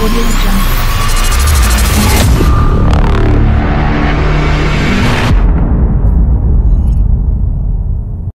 我的一生